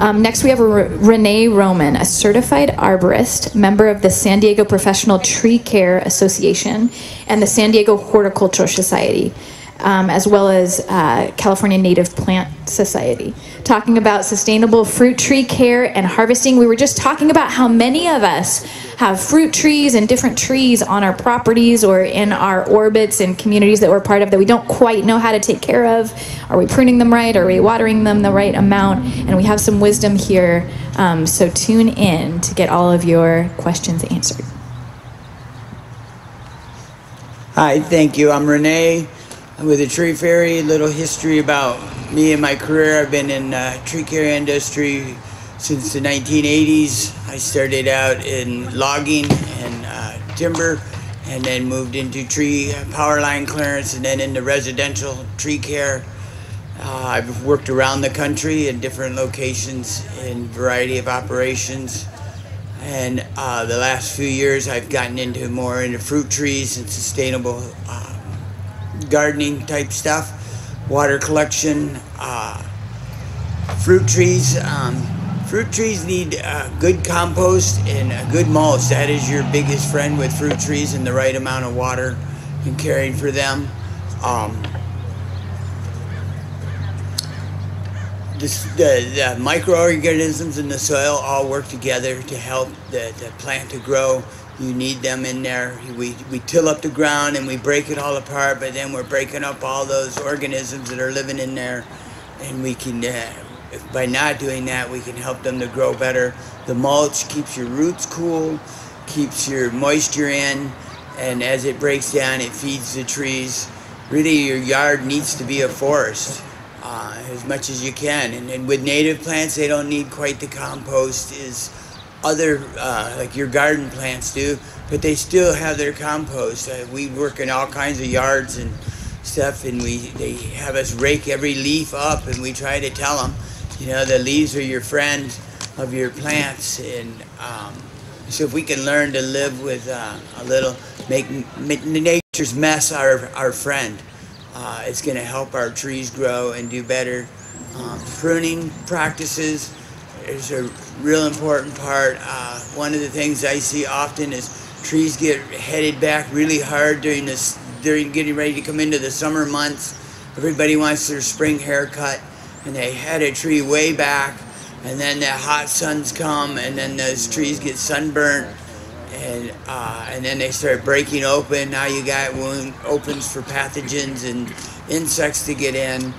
Um, next, we have R- Renee Roman, a certified arborist, member of the San Diego Professional Tree Care Association and the San Diego Horticultural Society, um, as well as uh, California Native Plant Society, talking about sustainable fruit tree care and harvesting. We were just talking about how many of us have fruit trees and different trees on our properties or in our orbits and communities that we're part of that we don't quite know how to take care of. Are we pruning them right? Are we watering them the right amount? And we have some wisdom here. Um, so tune in to get all of your questions answered. Hi, thank you. I'm Renee. With the Tree Fairy. Little history about me and my career. I've been in uh, tree care industry since the 1980s. I started out in logging and uh, timber and then moved into tree power line clearance and then into residential tree care. Uh, I've worked around the country in different locations in variety of operations. And uh, the last few years, I've gotten into more into fruit trees and sustainable uh, gardening type stuff, water collection, uh, fruit trees. Um, Fruit trees need uh, good compost and a good mulch. That is your biggest friend with fruit trees and the right amount of water and caring for them. Um, the, the, microorganisms in the soil all work together to help the, the plant to grow. You need them in there. We, we till up the ground and we break it all apart, but then we're breaking up all those organisms that are living in there and we can uh, by not doing that, we can help them to grow better. The mulch keeps your roots cool, keeps your moisture in, and as it breaks down, it feeds the trees. Really, your yard needs to be a forest uh, as much as you can. And, and, with native plants, they don't need quite the compost as other, uh, like your garden plants do, but they still have their compost. Uh, we work in all kinds of yards and stuff, and we they have us rake every leaf up, and we try to tell them you know, the leaves are your friends of your plants, and um, so if we can learn to live with uh, a little, make, make, nature's mess our our friend, uh, it's going to help our trees grow and do better. Um, pruning practices is a real important part. Uh, one of the things I see often is trees get headed back really hard during this during getting ready to come into the summer months. Everybody wants their spring haircut and they head a tree way back and then the hot suns come and then those trees get sunburnt and uh, and then they start breaking open now you got wound opens for pathogens and insects to get in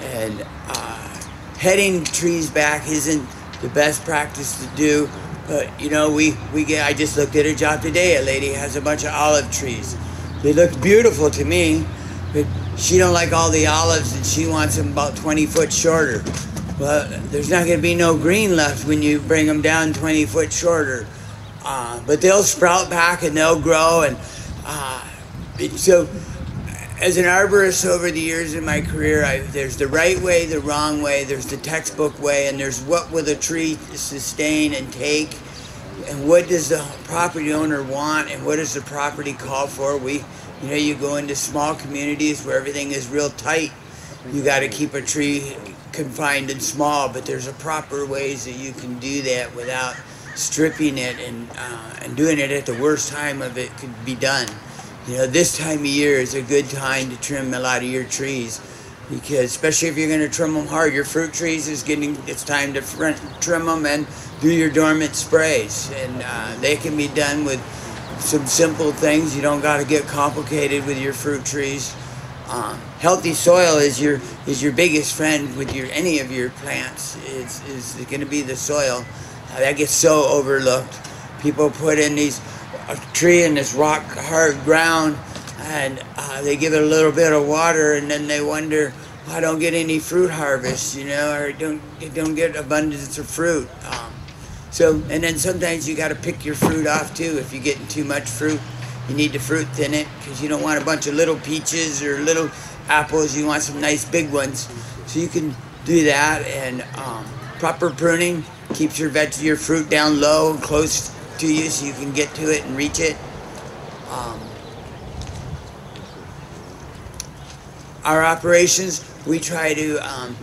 and uh, heading trees back isn't the best practice to do but you know we we get I just looked at a job today a lady has a bunch of olive trees they look beautiful to me but she don't like all the olives and she wants them about 20 foot shorter. Well, there's not going to be no green left when you bring them down 20 foot shorter. Uh, but they'll sprout back and they'll grow. And uh, so, as an arborist over the years in my career, I, there's the right way, the wrong way, there's the textbook way, and there's what will a tree sustain and take, and what does the property owner want, and what does the property call for. We you know, you go into small communities where everything is real tight. You got to keep a tree confined and small, but there's a proper ways that you can do that without stripping it and uh, and doing it at the worst time of it could be done. You know, this time of year is a good time to trim a lot of your trees because especially if you're going to trim them hard, your fruit trees is getting it's time to trim them and do your dormant sprays, and uh, they can be done with some simple things. You don't got to get complicated with your fruit trees. Um, healthy soil is your is your biggest friend with your any of your plants. Is is going to be the soil. Uh, that gets so overlooked. People put in these a tree in this rock hard ground, and uh, they give it a little bit of water, and then they wonder, I don't get any fruit harvest, you know, or don't don't get abundance of fruit. Um, so, and then sometimes you got to pick your fruit off too. If you're getting too much fruit, you need to fruit thin it because you don't want a bunch of little peaches or little apples. You want some nice big ones. So you can do that and um, proper pruning keeps your veg your fruit down low and close to you so you can get to it and reach it. Um, our operations, we try to um,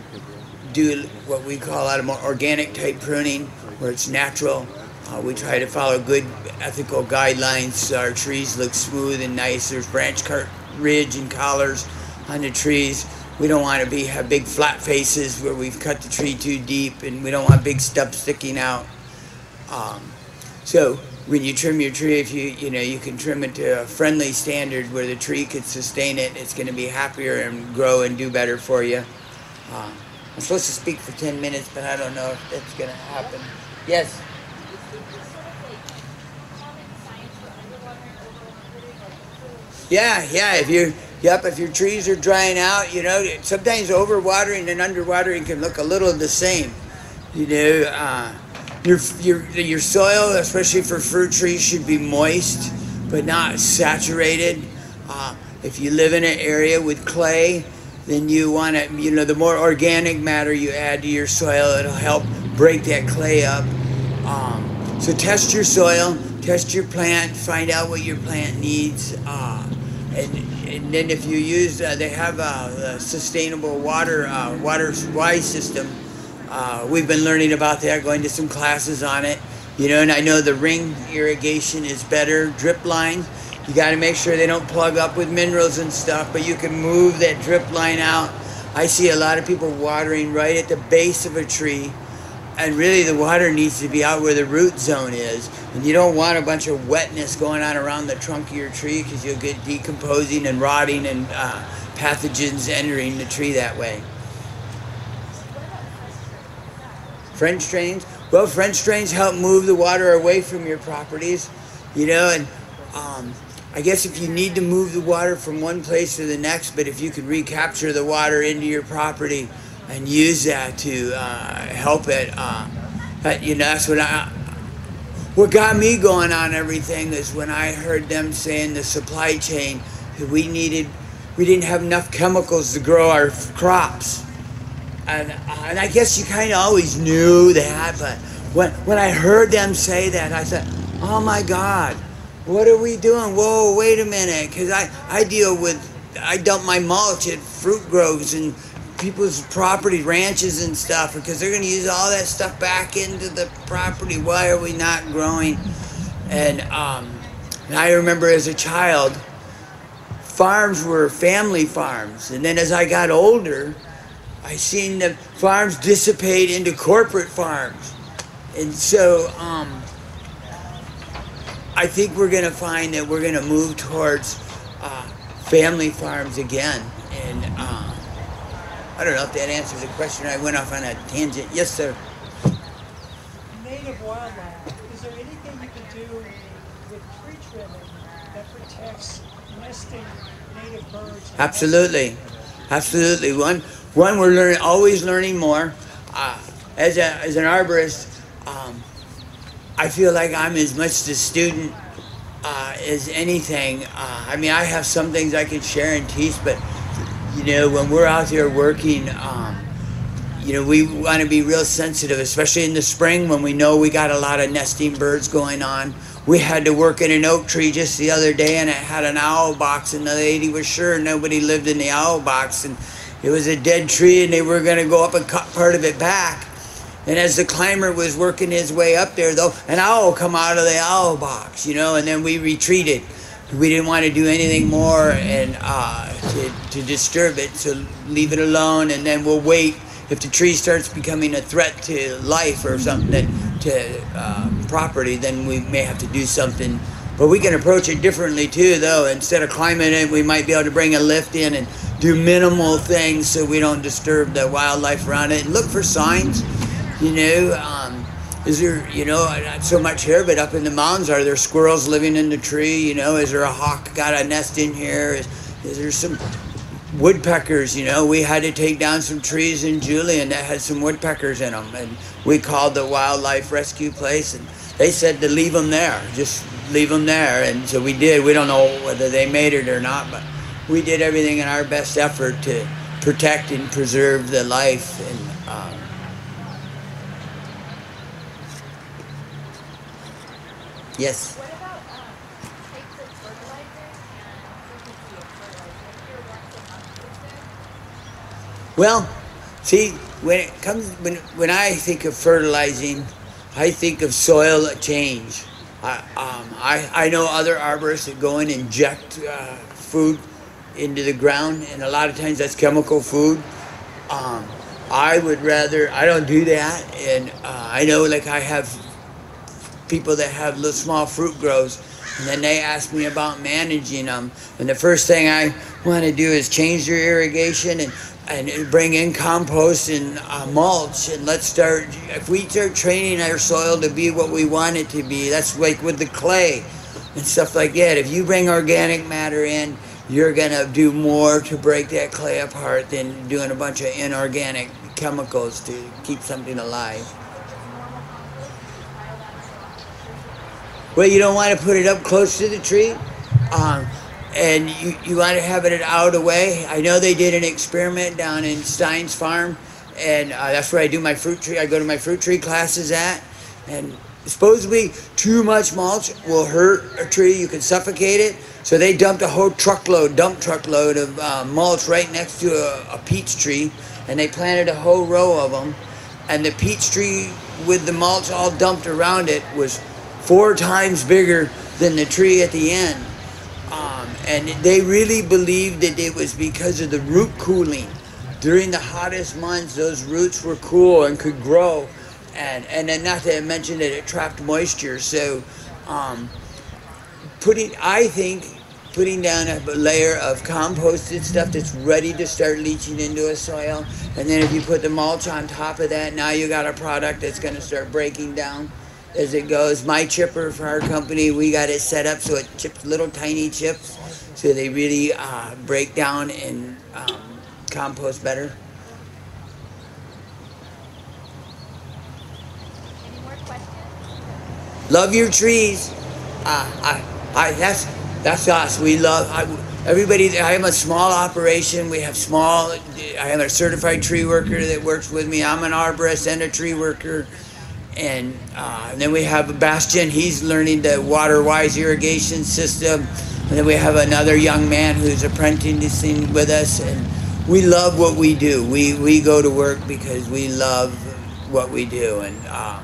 do what we call a lot of more organic type pruning, where it's natural. Uh, we try to follow good ethical guidelines so our trees look smooth and nice. There's branch cut ridge and collars on the trees. We don't want to be have big flat faces where we've cut the tree too deep, and we don't want big stubs sticking out. Um, so when you trim your tree, if you you know you can trim it to a friendly standard where the tree could sustain it, it's going to be happier and grow and do better for you. Uh, I'm supposed to speak for 10 minutes, but I don't know if that's going to happen. Yes. Yeah, yeah. If you yep, if your trees are drying out, you know, sometimes overwatering and underwatering can look a little the same. You know, uh, your your your soil, especially for fruit trees, should be moist but not saturated. Uh, if you live in an area with clay, then you want to, you know, the more organic matter you add to your soil, it'll help break that clay up. Um, so test your soil, test your plant, find out what your plant needs. Uh, and, and then if you use, uh, they have a, a sustainable water, uh, water wise system. Uh, we've been learning about that, going to some classes on it. You know, and I know the ring irrigation is better, drip line. You got to make sure they don't plug up with minerals and stuff, but you can move that drip line out. I see a lot of people watering right at the base of a tree, and really the water needs to be out where the root zone is. And you don't want a bunch of wetness going on around the trunk of your tree because you'll get decomposing and rotting and uh, pathogens entering the tree that way. French drains. Well, French drains help move the water away from your properties, you know, and um, I guess if you need to move the water from one place to the next, but if you can recapture the water into your property and use that to uh, help it, uh, you know, that's what I. What got me going on everything is when I heard them saying the supply chain that we needed, we didn't have enough chemicals to grow our crops and and I guess you kind of always knew that, but when when I heard them say that, I said, "Oh my God, what are we doing? Whoa, wait a minute!" Because I I deal with I dump my mulch at fruit groves and people's property ranches and stuff because they're going to use all that stuff back into the property. Why are we not growing? And um, and I remember as a child, farms were family farms, and then as I got older I seen the farms dissipate into corporate farms. And so um, I think we're going to find that we're going to move towards uh, family farms again. And uh, I don't know if that answers the question. I went off on a tangent. Yes, sir. Native wildlife. Is there anything you can do with tree trimming that protects nesting native birds? Absolutely. Absolutely. One one, we're learning, always learning more. Uh, as, a, as an arborist, um, I feel like I'm as much the student uh, as anything. Uh, I mean, I have some things I can share and teach, but you know, when we're out there working, um, you know, we want to be real sensitive, especially in the spring when we know we got a lot of nesting birds going on. We had to work in an oak tree just the other day, and it had an owl box, and the lady was sure nobody lived in the owl box, and it was a dead tree, and they were going to go up and cut part of it back. And as the climber was working his way up there, though, an owl come out of the owl box, you know, and then we retreated. We didn't want to do anything more and uh, to, to disturb it, so leave it alone, and then we'll wait. If the tree starts becoming a threat to life or something, to uh, property, then we may have to do something. But we can approach it differently too, though. Instead of climbing it, we might be able to bring a lift in and do minimal things so we don't disturb the wildlife around it. Look for signs, you know. Um, is there, you know, not so much here, but up in the mountains, are there squirrels living in the tree? You know, is there a hawk got a nest in here? Is, is there some woodpeckers? You know, we had to take down some trees in Julian that had some woodpeckers in them, and we called the wildlife rescue place, and they said to leave them there, just leave them there, and so we did. We don't know whether they made it or not, but we did everything in our best effort to protect and preserve the life and um, yes well See, when it comes when when I think of fertilizing, I think of soil change. I um, I, I know other arborists that go and inject uh, food into the ground, and a lot of times that's chemical food. Um, I would rather I don't do that, and uh, I know like I have people that have little small fruit grows, and then they ask me about managing them, and the first thing I want to do is change their irrigation and and bring in compost and uh, mulch and let's start if we start training our soil to be what we want it to be that's like with the clay and stuff like that. If you bring organic matter in you're going to do more to break that clay apart than doing a bunch of inorganic chemicals to keep something alive. Well you don't want to put it up close to the tree? Um, and you, you want to have it out of the way. I know they did an experiment down in Stein's Farm, and uh, that's where I do my fruit tree. I go to my fruit tree classes at, and supposedly too much mulch will hurt a tree. You can suffocate it. So they dumped a whole truckload, dump truckload of uh, mulch right next to a, a peach tree, and they planted a whole row of them. And the peach tree with the mulch all dumped around it was four times bigger than the tree at the end and they really believed that it was because of the root cooling. During the hottest months, those roots were cool and could grow. And, and then not to mention that it trapped moisture. So um, putting, I think, putting down a layer of composted stuff that's ready to start leaching into a soil. And then if you put the mulch on top of that, now you got a product that's going to start breaking down as it goes. My chipper for our company, we got it set up so it chips little tiny chips, so they really uh, break down and um, compost better. Any more questions? Love your trees. Uh, I, I, that's that's us. We love I, everybody. I am a small operation. We have small. I am a certified tree worker that works with me. I'm an arborist and a tree worker and, uh, and then we have Bastian. He's learning the water wise irrigation system. And then we have another young man who's apprenticing with us, and we love what we do. We we go to work because we love what we do, and um,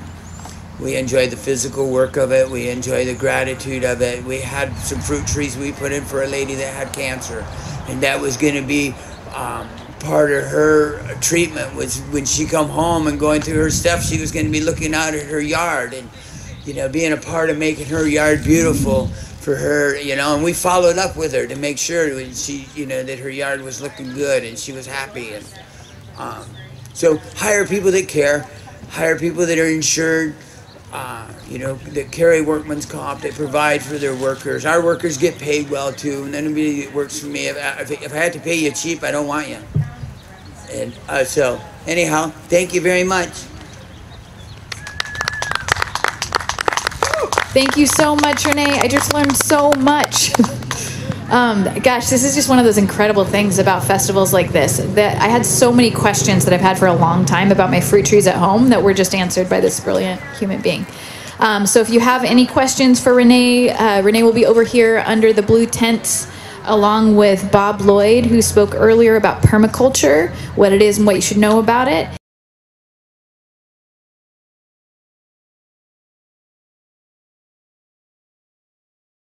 we enjoy the physical work of it. We enjoy the gratitude of it. We had some fruit trees we put in for a lady that had cancer, and that was going to be. Um, part of her treatment was when she come home and going through her stuff she was going to be looking out at her yard and you know being a part of making her yard beautiful for her you know and we followed up with her to make sure when she you know that her yard was looking good and she was happy and um, so hire people that care hire people that are insured uh, you know, that carry workman's comp, that provide for their workers. Our workers get paid well too, and anybody that works for me. If if I had to pay you cheap, I don't want you. And uh, so, anyhow, thank you very much. Thank you so much, Renee. I just learned so much. um, gosh, this is just one of those incredible things about festivals like this. That I had so many questions that I've had for a long time about my fruit trees at home that were just answered by this brilliant human being. Um, so if you have any questions for Renee, uh, Renee will be over here under the blue tents along with Bob Lloyd, who spoke earlier about permaculture, what it is and what you should know about it.